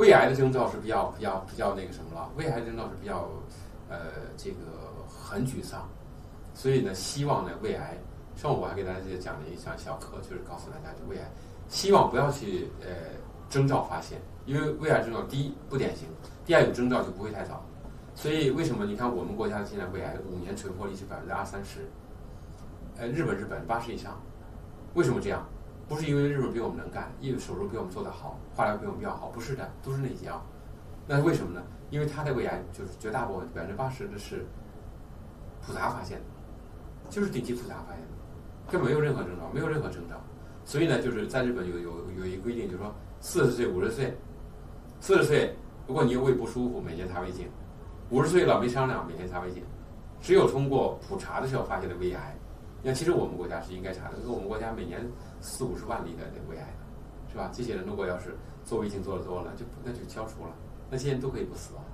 胃癌的征兆是比较比较比较那个什么了，胃癌征兆是比较呃这个很沮丧，所以呢，希望呢胃癌，上午我还给大家讲了一场小课，就是告诉大家，就胃癌，希望不要去呃征兆发现，因为胃癌征兆第一不典型，第二有征兆就不会太早，所以为什么你看我们国家现在胃癌五年存活率是百分之二三十，呃日本是百分之八十以上，为什么这样？不是因为日本比我们能干，因为手术比我们做得好，化疗比我们比较好，不是的，都是那些啊。那为什么呢？因为他的胃癌就是绝大部分百分之八十的是普查发现的，就是定期复查发现的，根本没有任何征兆，没有任何征兆。所以呢，就是在日本有有有一个规定，就是说四十岁、五十岁，四十岁如果你胃不舒服，每天查胃镜；五十岁了没商量，每天查胃镜。只有通过普查的时候发现的胃癌。你看，其实我们国家是应该查的，因为我们国家每年四五十万例的这胃癌，是吧？这些人如果要是做胃镜做的多了，就那就消除了，那些人都可以不死啊，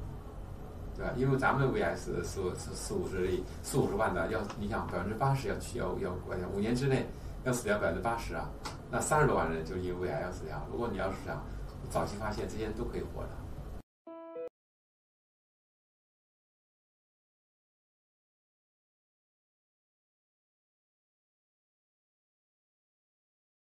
对吧？因为咱们胃癌是四四四五十例四五十万的，要你想百分之八十要去要要五年之内要死掉百分之八十啊，那三十多万人就因为胃癌要死掉。如果你要是想早期发现，这些人都可以活的。